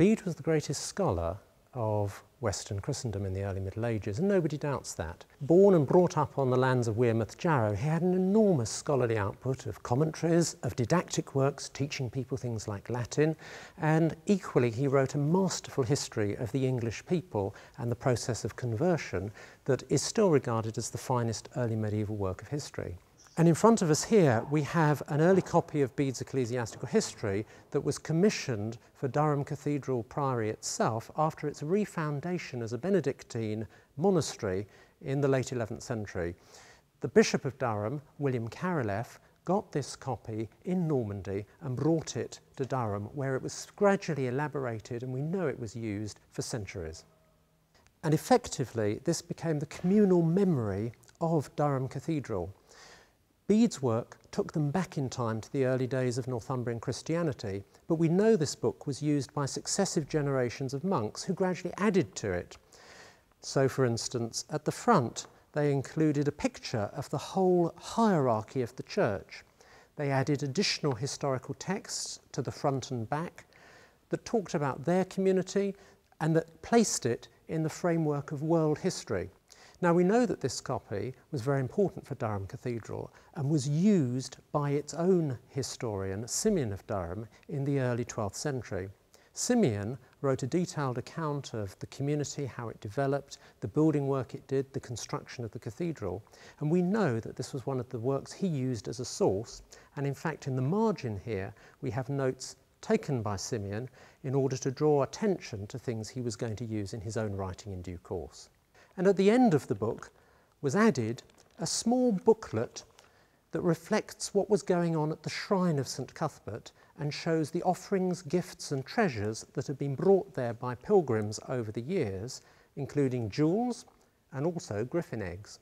Bede was the greatest scholar of Western Christendom in the early Middle Ages, and nobody doubts that. Born and brought up on the lands of Wearmouth Jarrow, he had an enormous scholarly output of commentaries, of didactic works, teaching people things like Latin, and equally he wrote a masterful history of the English people and the process of conversion that is still regarded as the finest early medieval work of history. And in front of us here, we have an early copy of Bede's Ecclesiastical History that was commissioned for Durham Cathedral Priory itself after its refoundation as a Benedictine monastery in the late 11th century. The Bishop of Durham, William Carilef, got this copy in Normandy and brought it to Durham, where it was gradually elaborated and we know it was used for centuries. And effectively, this became the communal memory of Durham Cathedral. Bede's work took them back in time to the early days of Northumbrian Christianity, but we know this book was used by successive generations of monks who gradually added to it. So, for instance, at the front, they included a picture of the whole hierarchy of the church. They added additional historical texts to the front and back that talked about their community and that placed it in the framework of world history. Now we know that this copy was very important for Durham Cathedral and was used by its own historian, Simeon of Durham, in the early 12th century. Simeon wrote a detailed account of the community, how it developed, the building work it did, the construction of the cathedral, and we know that this was one of the works he used as a source, and in fact in the margin here we have notes taken by Simeon in order to draw attention to things he was going to use in his own writing in due course. And at the end of the book was added a small booklet that reflects what was going on at the shrine of St Cuthbert and shows the offerings, gifts and treasures that had been brought there by pilgrims over the years, including jewels and also griffin eggs.